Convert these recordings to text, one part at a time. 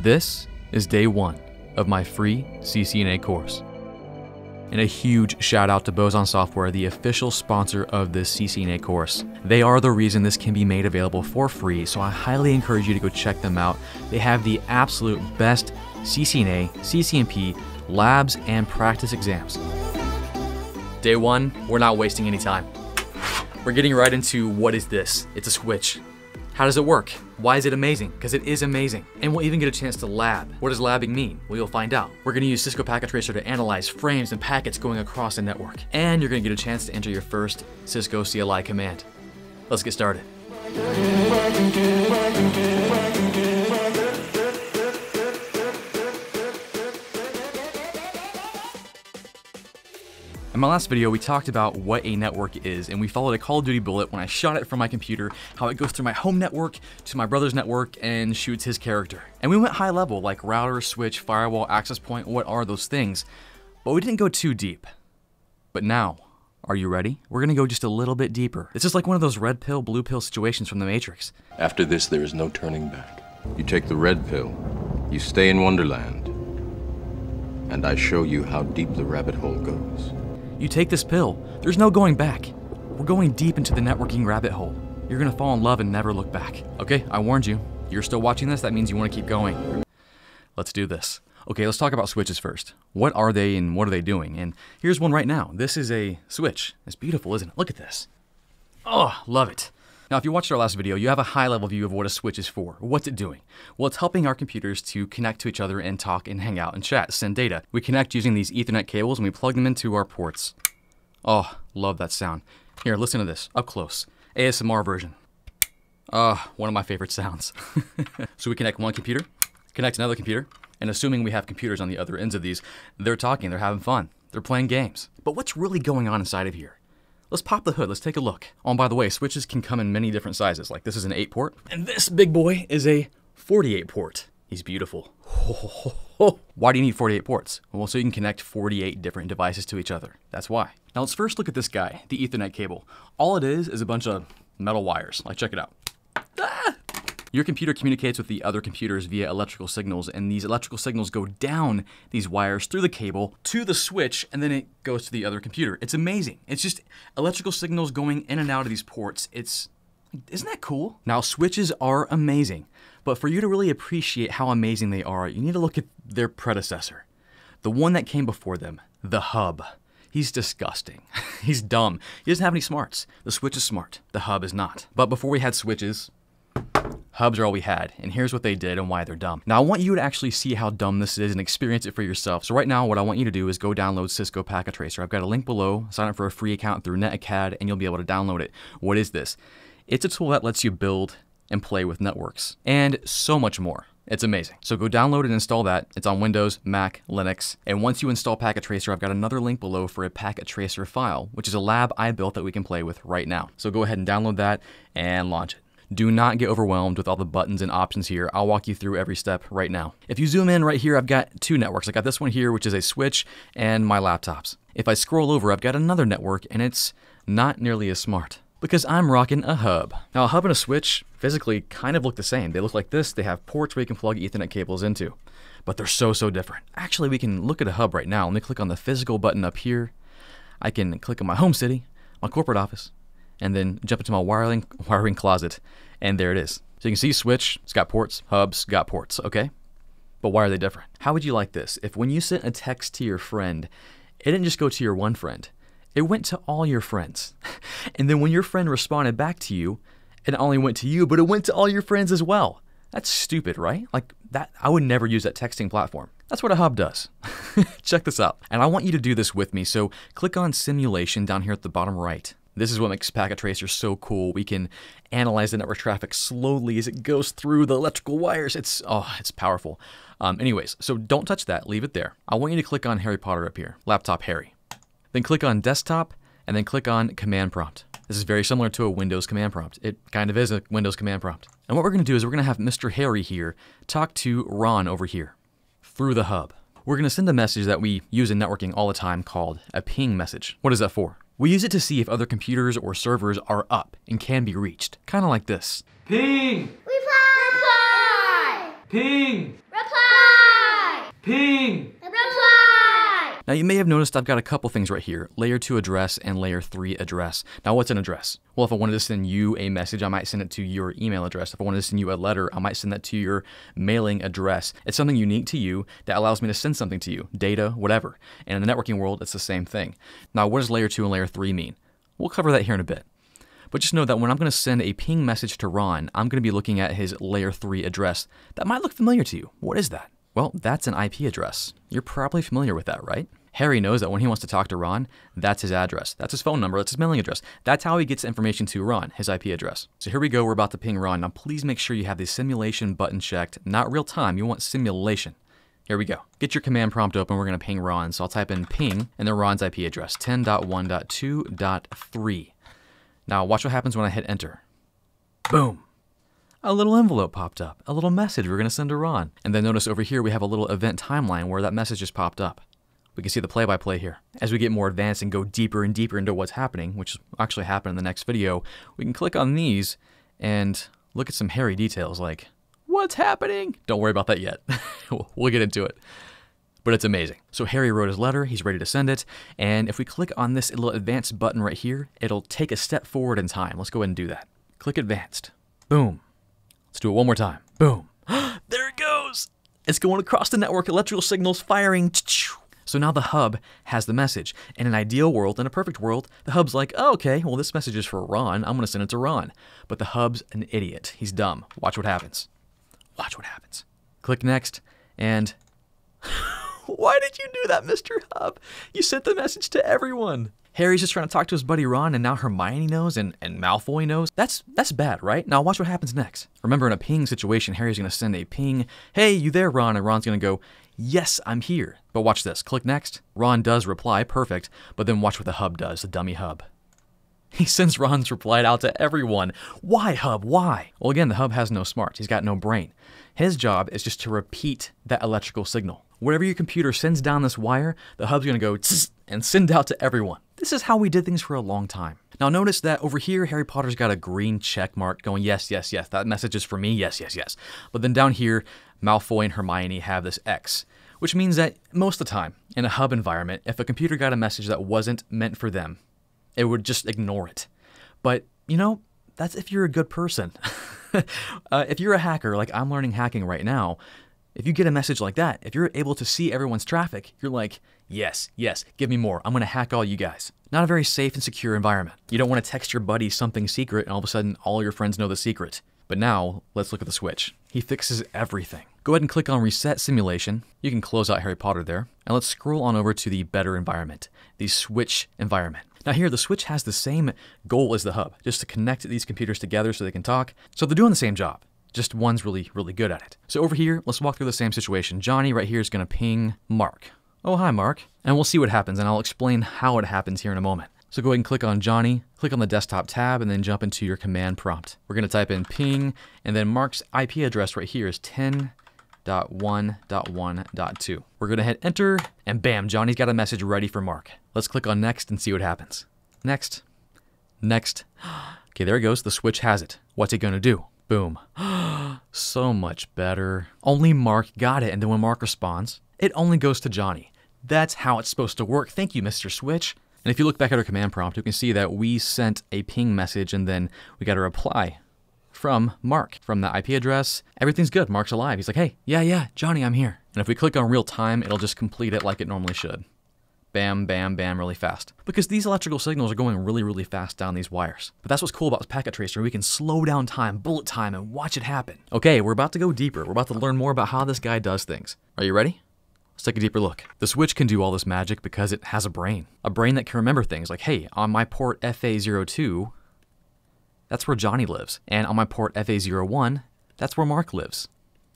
This is day one of my free CCNA course. And a huge shout out to Boson Software, the official sponsor of this CCNA course. They are the reason this can be made available for free, so I highly encourage you to go check them out. They have the absolute best CCNA, CCNP, labs, and practice exams. Day one, we're not wasting any time. We're getting right into what is this? It's a switch. How does it work? Why is it amazing? Because it is amazing. And we'll even get a chance to lab. What does labbing mean? Well, you'll find out. We're going to use Cisco Packet Tracer to analyze frames and packets going across a network. And you're going to get a chance to enter your first Cisco CLI command. Let's get started. In my last video, we talked about what a network is, and we followed a Call of Duty bullet when I shot it from my computer, how it goes through my home network to my brother's network and shoots his character. And we went high level, like router, switch, firewall, access point, what are those things? But we didn't go too deep. But now, are you ready? We're gonna go just a little bit deeper. It's just like one of those red pill, blue pill situations from the Matrix. After this, there is no turning back. You take the red pill, you stay in Wonderland, and I show you how deep the rabbit hole goes. You take this pill, there's no going back. We're going deep into the networking rabbit hole. You're gonna fall in love and never look back. Okay, I warned you. You're still watching this, that means you wanna keep going. Let's do this. Okay, let's talk about switches first. What are they and what are they doing? And here's one right now. This is a switch. It's beautiful, isn't it? Look at this. Oh, love it. Now, if you watched our last video, you have a high level view of what a switch is for. What's it doing? Well, it's helping our computers to connect to each other and talk and hang out and chat, send data. We connect using these Ethernet cables and we plug them into our ports. Oh, love that sound. Here, listen to this, up close. ASMR version. Ah, uh, one of my favorite sounds. so we connect one computer, connect another computer, and assuming we have computers on the other ends of these, they're talking, they're having fun, they're playing games. But what's really going on inside of here? Let's pop the hood, let's take a look. Oh, by the way, switches can come in many different sizes. Like this is an 8 port, and this big boy is a 48 port. He's beautiful. Why do you need 48 ports? Well, so you can connect 48 different devices to each other. That's why. Now let's first look at this guy, the Ethernet cable. All it is is a bunch of metal wires. Like check it out. Ah! Your computer communicates with the other computers via electrical signals, and these electrical signals go down these wires through the cable to the switch, and then it goes to the other computer. It's amazing. It's just electrical signals going in and out of these ports. It's isn't that cool? Now, switches are amazing, but for you to really appreciate how amazing they are, you need to look at their predecessor, the one that came before them, the hub. He's disgusting. He's dumb. He doesn't have any smarts. The switch is smart, the hub is not. But before we had switches, Hubs are all we had, and here's what they did and why they're dumb. Now I want you to actually see how dumb this is and experience it for yourself. So right now what I want you to do is go download Cisco Packet Tracer. I've got a link below, sign up for a free account through NetAcad, and you'll be able to download it. What is this? It's a tool that lets you build and play with networks, and so much more. It's amazing. So go download and install that. It's on Windows, Mac, Linux. And once you install Packet Tracer, I've got another link below for a Packet Tracer file, which is a lab I built that we can play with right now. So go ahead and download that and launch it. Do not get overwhelmed with all the buttons and options here. I'll walk you through every step right now. If you zoom in right here, I've got two networks. I got this one here, which is a switch, and my laptops. If I scroll over, I've got another network, and it's not nearly as smart because I'm rocking a hub. Now, a hub and a switch physically kind of look the same. They look like this. They have ports where you can plug Ethernet cables into, but they're so, so different. Actually, we can look at a hub right now. Let me click on the physical button up here. I can click on my home city, my corporate office, and then jump into my wiring, wiring closet, and there it is. So you can see switch, it's got ports, hubs, got ports, okay? But why are they different? How would you like this if when you sent a text to your friend, it didn't just go to your one friend, it went to all your friends. and then when your friend responded back to you, it only went to you, but it went to all your friends as well. That's stupid, right? Like that I would never use that texting platform. That's what a hub does. Check this out. And I want you to do this with me. So click on simulation down here at the bottom right. This is what makes Packet Tracer so cool. We can analyze the network traffic slowly as it goes through the electrical wires. It's oh, it's powerful. Um, anyways, so don't touch that. Leave it there. I want you to click on Harry Potter up here, Laptop Harry. Then click on Desktop, and then click on Command Prompt. This is very similar to a Windows command prompt. It kind of is a Windows command prompt. And what we're going to do is we're going to have Mr. Harry here talk to Ron over here through the hub. We're going to send a message that we use in networking all the time called a ping message. What is that for? We use it to see if other computers or servers are up and can be reached, kind of like this. Ping! Reply! Reply! Ping! Reply! Ping! Now you may have noticed I've got a couple things right here, layer 2 address and layer 3 address. Now what's an address? Well, if I wanted to send you a message, I might send it to your email address. If I wanted to send you a letter, I might send that to your mailing address. It's something unique to you that allows me to send something to you, data, whatever. And in the networking world, it's the same thing. Now, what does layer 2 and layer 3 mean? We'll cover that here in a bit. But just know that when I'm going to send a ping message to Ron, I'm going to be looking at his layer 3 address. That might look familiar to you. What is that? Well, that's an IP address. You're probably familiar with that, right? Harry knows that when he wants to talk to Ron, that's his address. That's his phone number. That's his mailing address. That's how he gets information to Ron, his IP address. So here we go. We're about to ping Ron. Now, please make sure you have the simulation button checked. Not real time. You want simulation. Here we go. Get your command prompt open. We're going to ping Ron. So I'll type in ping and then Ron's IP address 10.1.2.3. Now, watch what happens when I hit enter. Boom a little envelope popped up, a little message we're going to send to Ron. And then notice over here we have a little event timeline where that message just popped up. We can see the play-by-play here. As we get more advanced and go deeper and deeper into what's happening, which actually happen in the next video, we can click on these and look at some hairy details like, what's happening? Don't worry about that yet. we'll get into it. But it's amazing. So Harry wrote his letter, he's ready to send it, and if we click on this little advanced button right here, it'll take a step forward in time. Let's go ahead and do that. Click advanced. Boom. Let's do it one more time. Boom. there it goes. It's going across the network, electrical signals firing. So now the hub has the message. In an ideal world, in a perfect world, the hub's like, oh, okay, well, this message is for Ron. I'm going to send it to Ron. But the hub's an idiot. He's dumb. Watch what happens. Watch what happens. Click next, and why did you do that, Mr. Hub? You sent the message to everyone. Harry's just trying to talk to his buddy Ron, and now Hermione knows and, and Malfoy knows. That's that's bad, right? Now watch what happens next. Remember, in a ping situation, Harry's gonna send a ping, hey, you there, Ron? And Ron's gonna go, yes, I'm here. But watch this. Click next. Ron does reply, perfect, but then watch what the hub does, the dummy hub. He sends Ron's reply out to everyone. Why, Hub? Why? Well, again, the Hub has no smarts. He's got no brain. His job is just to repeat that electrical signal. Whatever your computer sends down this wire, the Hub's going to go and send out to everyone. This is how we did things for a long time. Now notice that over here, Harry Potter's got a green check mark going, yes, yes, yes, that message is for me, yes, yes, yes. But then down here, Malfoy and Hermione have this X, which means that most of the time, in a hub environment, if a computer got a message that wasn't meant for them, it would just ignore it. But, you know, that's if you're a good person. uh, if you're a hacker, like I'm learning hacking right now, if you get a message like that, if you're able to see everyone's traffic, you're like, yes, yes, give me more. I'm going to hack all you guys. Not a very safe and secure environment. You don't want to text your buddy something secret and all of a sudden all your friends know the secret. But now, let's look at the switch. He fixes everything. Go ahead and click on Reset Simulation. You can close out Harry Potter there. And let's scroll on over to the better environment, the switch environment. Now here, the switch has the same goal as the hub, just to connect these computers together so they can talk. So they're doing the same job. Just one's really, really good at it. So over here, let's walk through the same situation. Johnny right here is going to ping Mark. Oh, hi, Mark. And we'll see what happens, and I'll explain how it happens here in a moment. So go ahead and click on Johnny, click on the desktop tab, and then jump into your command prompt. We're going to type in ping, and then Mark's IP address right here is 10.1.1.2. We're going to hit enter, and bam, Johnny's got a message ready for Mark. Let's click on next and see what happens. Next. Next. Okay, there it goes. The switch has it. What's it going to do? Boom. so much better. Only Mark got it, and then when Mark responds, it only goes to Johnny. That's how it's supposed to work. Thank you, Mr. Switch. And if you look back at our command prompt, you can see that we sent a ping message and then we got a reply from Mark from the IP address. Everything's good. Mark's alive. He's like, hey, yeah, yeah, Johnny, I'm here. And if we click on real time, it'll just complete it like it normally should bam, bam, bam really fast. Because these electrical signals are going really, really fast down these wires. But that's what's cool about Packet Tracer. We can slow down time, bullet time, and watch it happen. Okay, we're about to go deeper. We're about to learn more about how this guy does things. Are you ready? Let's take a deeper look. The Switch can do all this magic because it has a brain. A brain that can remember things like, hey, on my port FA02, that's where Johnny lives. And on my port FA01, that's where Mark lives.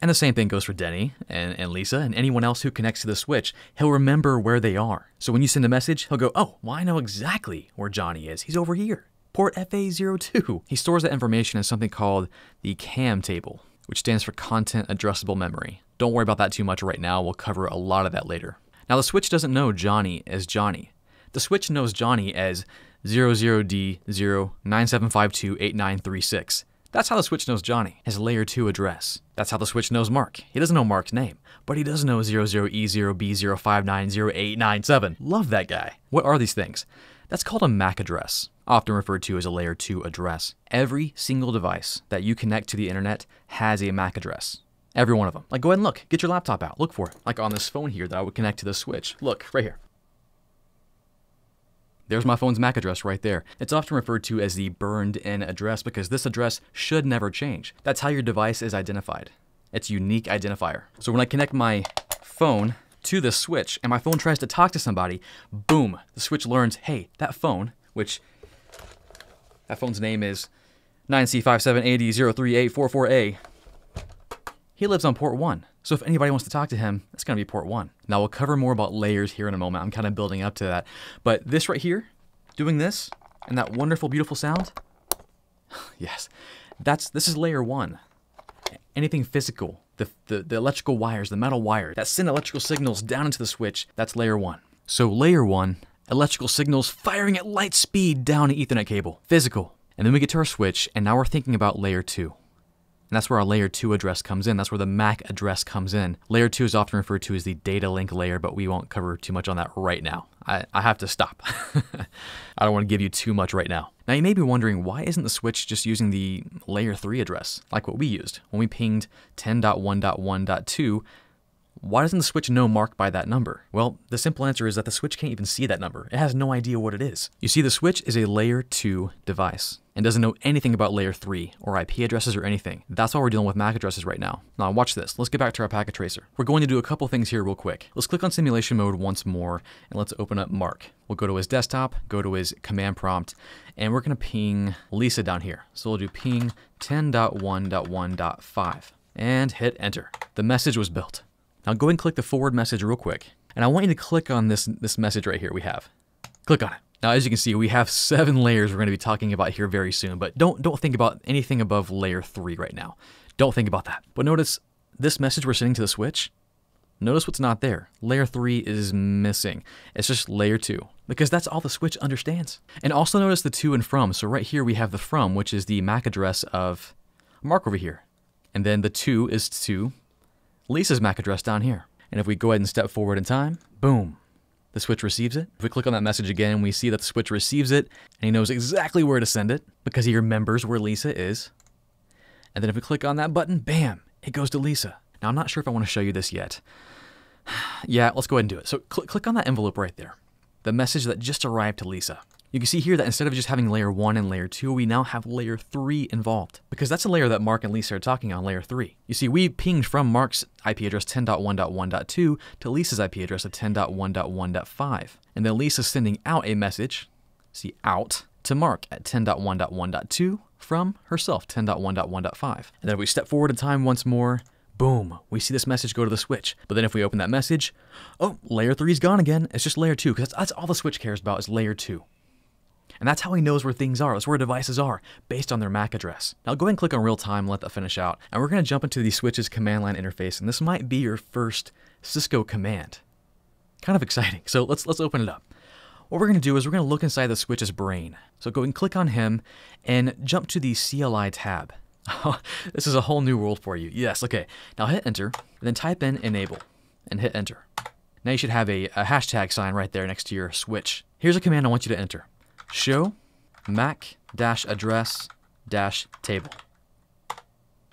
And the same thing goes for Denny and, and Lisa and anyone else who connects to the Switch. He'll remember where they are. So when you send a message, he'll go, oh, well, I know exactly where Johnny is. He's over here. Port FA02. He stores that information in something called the CAM table, which stands for Content Addressable Memory. Don't worry about that too much right now. We'll cover a lot of that later. Now, the Switch doesn't know Johnny as Johnny. The Switch knows Johnny as 00D097528936. That's how the switch knows Johnny, his layer 2 address. That's how the switch knows Mark. He doesn't know Mark's name, but he does know 00E0B0590897. Love that guy. What are these things? That's called a MAC address, often referred to as a layer 2 address. Every single device that you connect to the internet has a MAC address. Every one of them. Like, go ahead and look. Get your laptop out. Look for it. Like on this phone here that I would connect to the switch. Look, right here. There's my phone's MAC address right there. It's often referred to as the burned in address because this address should never change. That's how your device is identified. It's unique identifier. So when I connect my phone to the switch and my phone tries to talk to somebody, boom, the switch learns, hey, that phone, which that phone's name is 9C57803844A, he lives on port 1. So if anybody wants to talk to him, it's going to be port 1. Now we'll cover more about layers here in a moment. I'm kind of building up to that. But this right here, doing this, and that wonderful, beautiful sound, yes, that's this is layer 1. Anything physical, the, the, the electrical wires, the metal wire that send electrical signals down into the switch, that's layer 1. So layer 1, electrical signals firing at light speed down an Ethernet cable, physical. And then we get to our switch, and now we're thinking about layer 2. And that's where our layer 2 address comes in. That's where the MAC address comes in. Layer 2 is often referred to as the data link layer, but we won't cover too much on that right now. I, I have to stop. I don't want to give you too much right now. Now, you may be wondering why isn't the switch just using the layer 3 address, like what we used? When we pinged 10.1.1.2, why doesn't the switch know Mark by that number? Well, the simple answer is that the switch can't even see that number. It has no idea what it is. You see, the switch is a layer 2 device and doesn't know anything about layer 3 or IP addresses or anything. That's why we're dealing with MAC addresses right now. Now watch this. Let's get back to our packet tracer. We're going to do a couple things here real quick. Let's click on simulation mode once more and let's open up Mark. We'll go to his desktop, go to his command prompt, and we're going to ping Lisa down here. So we'll do ping 10.1.1.5 and hit enter. The message was built. Now go and click the forward message real quick. And I want you to click on this, this message right here we have. Click on it. Now, as you can see, we have seven layers we're going to be talking about here very soon, but don't, don't think about anything above layer three right now. Don't think about that. But notice this message we're sending to the switch. Notice what's not there. Layer three is missing. It's just layer two because that's all the switch understands. And also notice the to and from. So right here we have the from, which is the MAC address of Mark over here. And then the to is to Lisa's MAC address down here. And if we go ahead and step forward in time, boom, the switch receives it. If we click on that message again, we see that the switch receives it and he knows exactly where to send it because he remembers where Lisa is. And then if we click on that button, bam, it goes to Lisa. Now, I'm not sure if I want to show you this yet. yeah, let's go ahead and do it. So cl click on that envelope right there. The message that just arrived to Lisa. You can see here that instead of just having layer 1 and layer 2, we now have layer 3 involved. Because that's a layer that Mark and Lisa are talking on, layer 3. You see, we pinged from Mark's IP address 10.1.1.2 to Lisa's IP address of 10.1.1.5. And then Lisa's sending out a message, see, out, to Mark at 10.1.1.2 from herself, 10.1.1.5. And then if we step forward in time once more, boom, we see this message go to the switch. But then if we open that message, oh, layer 3 is gone again. It's just layer 2, because that's, that's all the switch cares about is layer 2. And that's how he knows where things are. That's where devices are, based on their MAC address. Now go ahead and click on real time let that finish out. And we're going to jump into the switch's command line interface. And this might be your first Cisco command. Kind of exciting. So let's, let's open it up. What we're going to do is we're going to look inside the switch's brain. So go and click on him and jump to the CLI tab. this is a whole new world for you. Yes, okay. Now hit enter, and then type in enable, and hit enter. Now you should have a, a hashtag sign right there next to your switch. Here's a command I want you to enter show mac dash address dash table.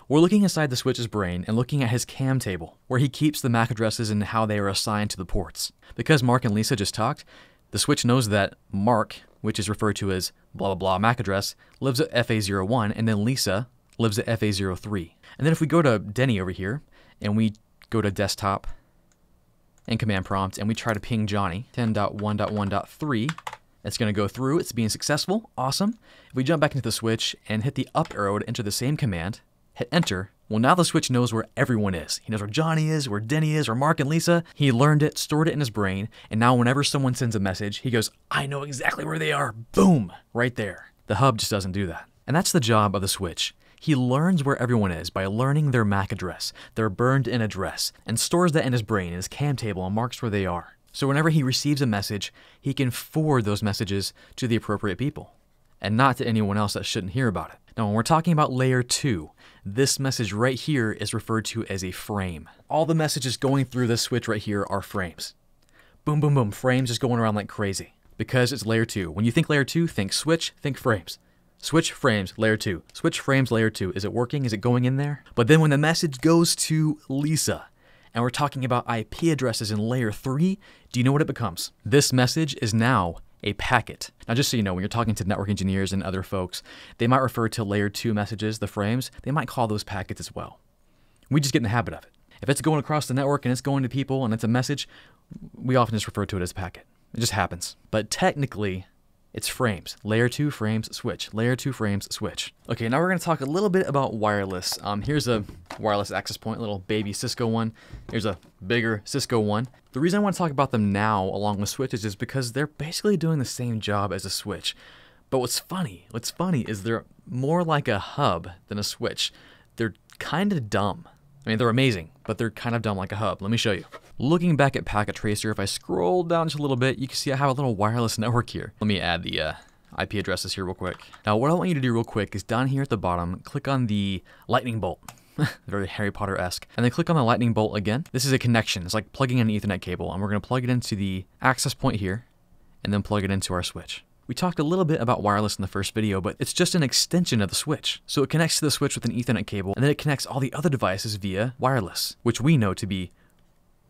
We're looking inside the switch's brain and looking at his cam table, where he keeps the MAC addresses and how they are assigned to the ports. Because Mark and Lisa just talked, the switch knows that Mark, which is referred to as blah blah blah MAC address, lives at FA01, and then Lisa lives at FA03. And then if we go to Denny over here, and we go to desktop and command prompt, and we try to ping Johnny 10.1.1.3, it's going to go through. It's being successful. Awesome. If we jump back into the switch and hit the up arrow to enter the same command, hit enter, well, now the switch knows where everyone is. He knows where Johnny is, where Denny is, where Mark and Lisa. He learned it, stored it in his brain, and now whenever someone sends a message, he goes, I know exactly where they are. Boom, right there. The hub just doesn't do that. And that's the job of the switch. He learns where everyone is by learning their MAC address, their burned in address, and stores that in his brain in his cam table and marks where they are. So whenever he receives a message, he can forward those messages to the appropriate people and not to anyone else that shouldn't hear about it. Now, when we're talking about layer 2, this message right here is referred to as a frame. All the messages going through this switch right here are frames. Boom, boom, boom, frames just going around like crazy because it's layer 2. When you think layer 2, think switch, think frames. Switch frames, layer 2. Switch frames, layer 2. Is it working? Is it going in there? But then when the message goes to Lisa, and we're talking about IP addresses in layer 3, do you know what it becomes? This message is now a packet. Now, just so you know, when you're talking to network engineers and other folks, they might refer to layer 2 messages, the frames, they might call those packets as well. We just get in the habit of it. If it's going across the network and it's going to people and it's a message, we often just refer to it as a packet. It just happens. But technically, it's frames. Layer 2 frames switch. Layer 2 frames switch. Okay, now we're to talk a little bit about wireless. Um, here's a wireless access point, little baby Cisco one. Here's a bigger Cisco one. The reason I want to talk about them now along with switches is because they're basically doing the same job as a switch. But what's funny, what's funny is they're more like a hub than a switch. They're kind of dumb. I mean, they're amazing, but they're kind of dumb like a hub. Let me show you. Looking back at Packet Tracer, if I scroll down just a little bit, you can see I have a little wireless network here. Let me add the uh, IP addresses here real quick. Now, what I want you to do real quick is down here at the bottom, click on the lightning bolt. Very Harry Potter-esque. And then click on the lightning bolt again. This is a connection. It's like plugging in an ethernet cable. And we're going to plug it into the access point here, and then plug it into our switch. We talked a little bit about wireless in the first video, but it's just an extension of the switch. So it connects to the switch with an ethernet cable, and then it connects all the other devices via wireless, which we know to be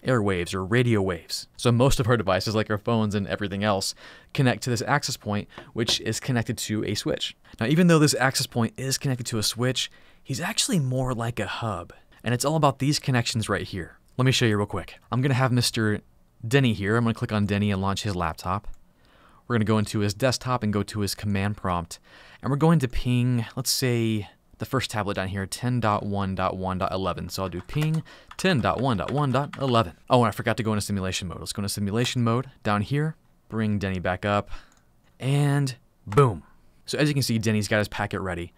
airwaves or radio waves. So most of our devices, like our phones and everything else, connect to this access point, which is connected to a switch. Now, even though this access point is connected to a switch, he's actually more like a hub. And it's all about these connections right here. Let me show you real quick. I'm gonna have Mr. Denny here. I'm gonna click on Denny and launch his laptop. We're going to go into his desktop and go to his command prompt. And we're going to ping, let's say, the first tablet down here, 10.1.1.11. So I'll do ping 10.1.1.11. Oh, and I forgot to go into simulation mode. Let's go into simulation mode down here, bring Denny back up, and boom. So as you can see, Denny's got his packet ready,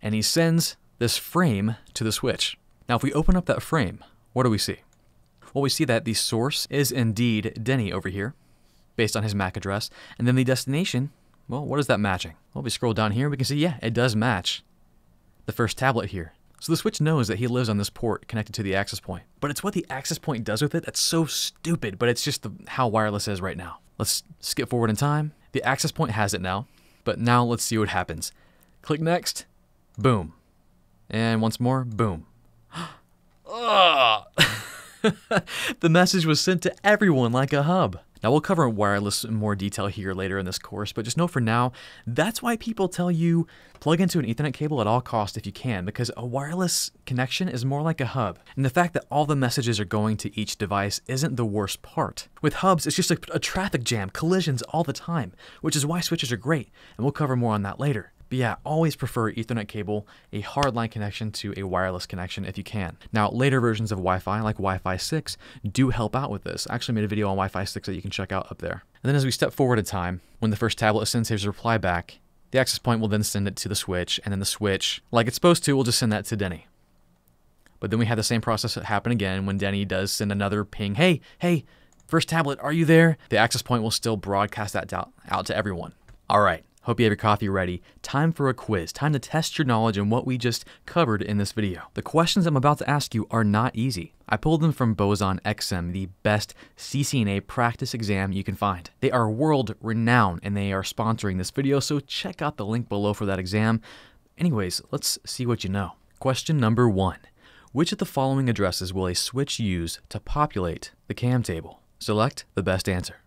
and he sends this frame to the switch. Now, if we open up that frame, what do we see? Well, we see that the source is indeed Denny over here based on his MAC address. And then the destination, well, what is that matching? Well, if we scroll down here, we can see, yeah, it does match the first tablet here. So the switch knows that he lives on this port connected to the access point. But it's what the access point does with it that's so stupid, but it's just the, how wireless is right now. Let's skip forward in time. The access point has it now, but now let's see what happens. Click next, boom. And once more, boom. the message was sent to everyone like a hub. Now, we'll cover wireless in more detail here later in this course, but just know for now, that's why people tell you plug into an Ethernet cable at all costs if you can, because a wireless connection is more like a hub. And the fact that all the messages are going to each device isn't the worst part. With hubs, it's just a, a traffic jam, collisions all the time, which is why switches are great, and we'll cover more on that later. But yeah, always prefer Ethernet cable, a hardline connection to a wireless connection if you can. Now, later versions of Wi-Fi, like Wi-Fi 6, do help out with this. I actually made a video on Wi-Fi 6 that you can check out up there. And then as we step forward in time, when the first tablet sends his reply back, the access point will then send it to the switch, and then the switch, like it's supposed to, will just send that to Denny. But then we have the same process happen again when Denny does send another ping, hey, hey, first tablet, are you there? The access point will still broadcast that out to everyone. All right, Hope you have your coffee ready. Time for a quiz. Time to test your knowledge in what we just covered in this video. The questions I'm about to ask you are not easy. I pulled them from Boson ExSim, the best CCNA practice exam you can find. They are world renowned and they are sponsoring this video, so check out the link below for that exam. Anyways, let's see what you know. Question number one. Which of the following addresses will a switch use to populate the CAM table? Select the best answer.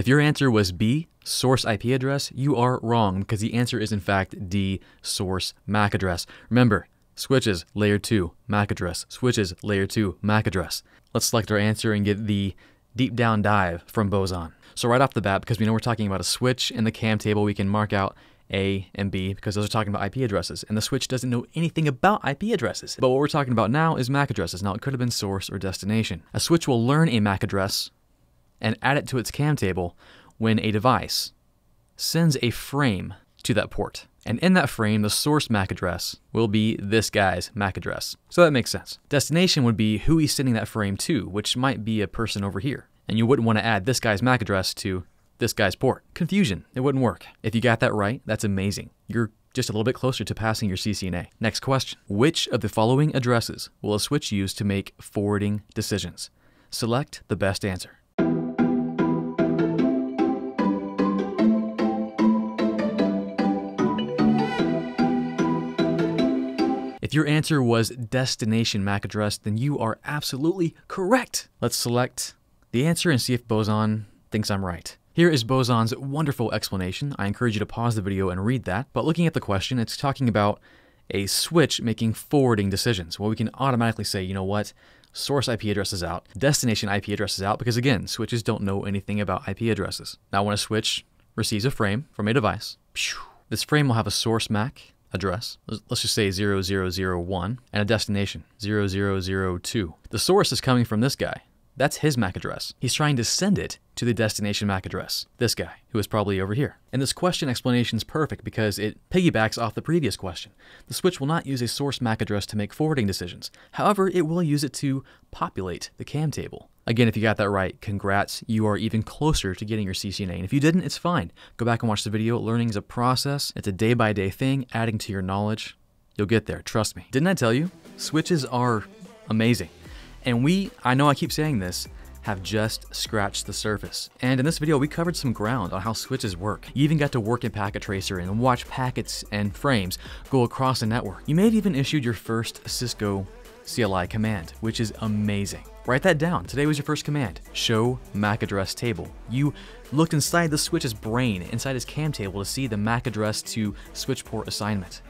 If your answer was B, source IP address, you are wrong because the answer is in fact D, source MAC address. Remember, switches, layer 2, MAC address, switches, layer 2, MAC address. Let's select our answer and get the deep down dive from Boson. So right off the bat, because we know we're talking about a switch in the CAM table, we can mark out A and B because those are talking about IP addresses. And the switch doesn't know anything about IP addresses. But what we're talking about now is MAC addresses. Now it could have been source or destination. A switch will learn a MAC address and add it to its CAM table when a device sends a frame to that port. And in that frame, the source MAC address will be this guy's MAC address. So that makes sense. Destination would be who he's sending that frame to, which might be a person over here. And you wouldn't want to add this guy's MAC address to this guy's port. Confusion. It wouldn't work. If you got that right, that's amazing. You're just a little bit closer to passing your CCNA. Next question. Which of the following addresses will a switch use to make forwarding decisions? Select the best answer. If your answer was destination MAC address, then you are absolutely correct. Let's select the answer and see if Boson thinks I'm right. Here is Boson's wonderful explanation. I encourage you to pause the video and read that. But looking at the question, it's talking about a switch making forwarding decisions. Well, we can automatically say, you know what, source IP address is out, destination IP address is out, because again, switches don't know anything about IP addresses. Now, when a switch receives a frame from a device, this frame will have a source MAC address, let's just say 0001, and a destination 0002. The source is coming from this guy. That's his MAC address. He's trying to send it to the destination MAC address, this guy, who is probably over here. And this question explanation is perfect because it piggybacks off the previous question. The switch will not use a source MAC address to make forwarding decisions. However, it will use it to populate the CAM table. Again, if you got that right, congrats, you are even closer to getting your CCNA. And if you didn't, it's fine. Go back and watch the video. Learning is a process. It's a day-by-day -day thing, adding to your knowledge. You'll get there, trust me. Didn't I tell you? Switches are amazing. And we, I know I keep saying this, have just scratched the surface. And in this video, we covered some ground on how switches work. You even got to work in Packet Tracer and watch packets and frames go across a network. You may have even issued your first Cisco CLI command, which is amazing. Write that down. Today was your first command. Show MAC address table. You looked inside the switch's brain, inside his cam table to see the MAC address to switch port assignment.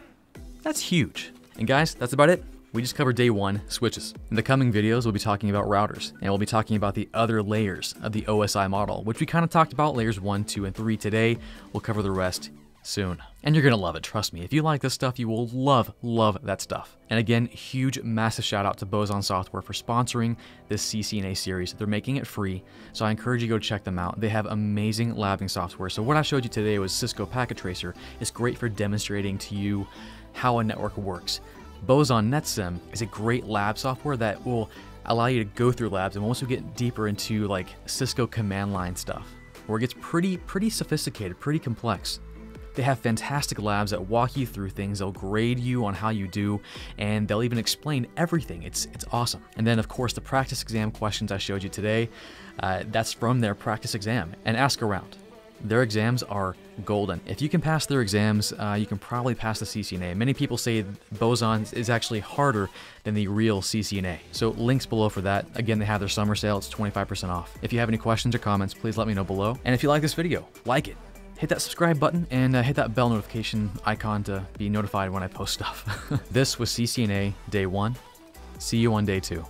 That's huge. And guys, that's about it. We just covered day one, switches. In the coming videos, we'll be talking about routers, and we'll be talking about the other layers of the OSI model, which we kind of talked about layers one, two, and three today. We'll cover the rest soon. And you're gonna love it, trust me. If you like this stuff, you will love, love that stuff. And again, huge, massive shout out to Boson Software for sponsoring this CCNA series. They're making it free, so I encourage you to go check them out. They have amazing labbing software. So what I showed you today was Cisco Packet Tracer. It's great for demonstrating to you how a network works. Boson NetSim is a great lab software that will allow you to go through labs and once get deeper into like Cisco command line stuff, where it gets pretty, pretty sophisticated, pretty complex. They have fantastic labs that walk you through things. They'll grade you on how you do, and they'll even explain everything. It's it's awesome. And then of course the practice exam questions I showed you today, uh, that's from their practice exam. And ask around. Their exams are golden. If you can pass their exams, uh, you can probably pass the CCNA. Many people say Boson is actually harder than the real CCNA. So links below for that. Again, they have their summer sale. It's 25% off. If you have any questions or comments, please let me know below. And if you like this video, like it. Hit that subscribe button and uh, hit that bell notification icon to be notified when I post stuff. this was CCNA Day 1. See you on Day 2.